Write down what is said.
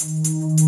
Música